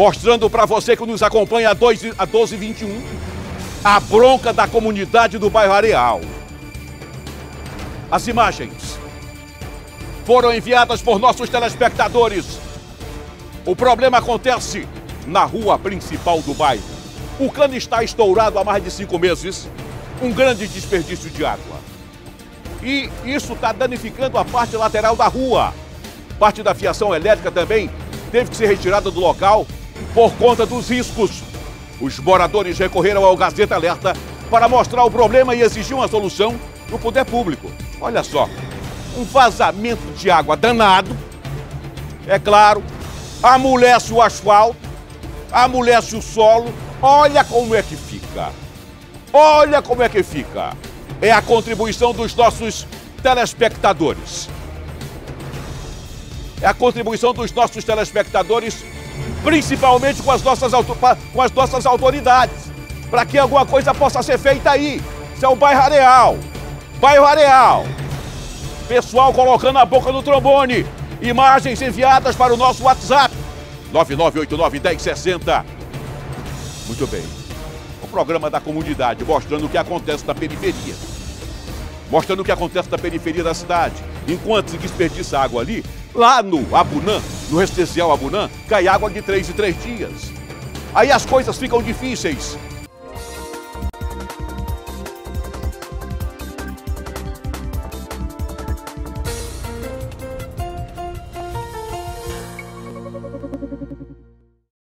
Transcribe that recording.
mostrando para você que nos acompanha a 1221 a bronca da comunidade do bairro Areal. As imagens foram enviadas por nossos telespectadores. O problema acontece na rua principal do bairro. O cano está estourado há mais de cinco meses, um grande desperdício de água. E isso está danificando a parte lateral da rua. Parte da fiação elétrica também teve que ser retirada do local por conta dos riscos. Os moradores recorreram ao Gazeta Alerta para mostrar o problema e exigir uma solução do poder público. Olha só, um vazamento de água danado. É claro, amolece o asfalto, amolece o solo. Olha como é que fica. Olha como é que fica. É a contribuição dos nossos telespectadores. É a contribuição dos nossos telespectadores, principalmente com as nossas, com as nossas autoridades, para que alguma coisa possa ser feita aí. Isso é o bairro Areal. Bairro Areal. Pessoal colocando a boca no trombone. Imagens enviadas para o nosso WhatsApp. 9989-1060. Muito bem. O programa da comunidade mostrando o que acontece na periferia. Mostrando o que acontece na periferia da cidade. Enquanto se desperdiça água ali, lá no Abunã, no residencial Abunã, cai água de três em três dias. Aí as coisas ficam difíceis.